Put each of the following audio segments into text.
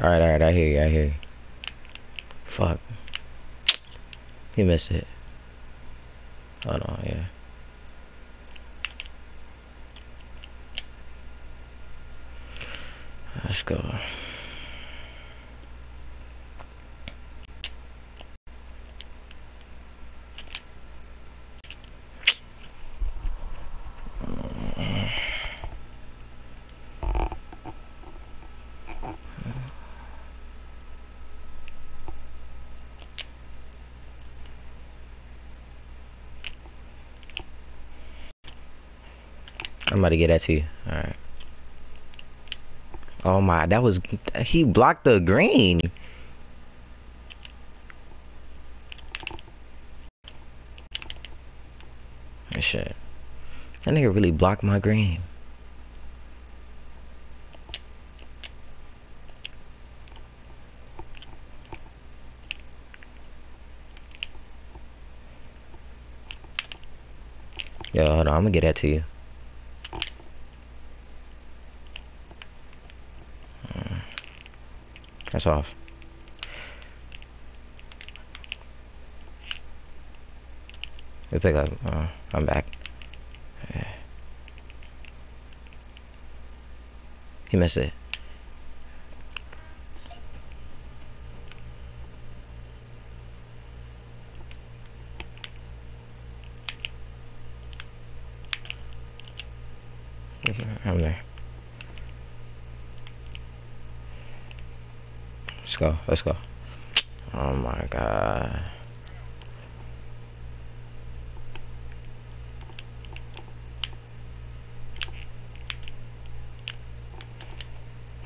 Alright, alright, I hear you, I hear you. Fuck. He missed it. Oh, Hold on, yeah. Let's go. I'm about to get that to you. Alright. Oh my, that was, he blocked the green. Shit. That nigga really blocked my green. Yo, hold on, I'm gonna get that to you. Off. We pick up. Uh, I'm back. Yeah. He missed it. I'm there. Let's go. Let's go. Oh my god.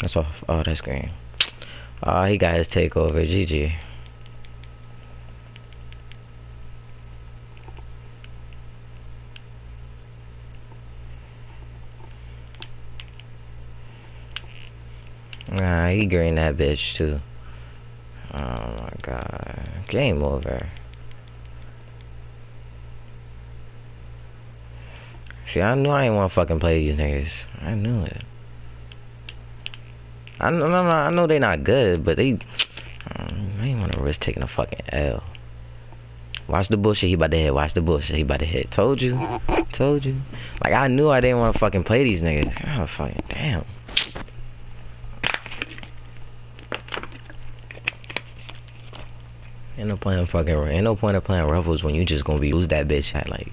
That's off. Oh, that's green. Oh, ah, he got his takeover. GG. Nah, he green that bitch too. God. Game over. See, I knew I didn't want to fucking play these niggas. I knew it. I know, no, no, I know they not good, but they, um, I ain't want to risk taking a fucking L. Watch the bullshit he about to hit. Watch the bullshit he about to hit. Told you. Told you. Like, I knew I didn't want to fucking play these niggas. Oh, fucking damn. Ain't no point of fucking, ain't no point of playing ruffles when you just gonna be lose that bitch at like.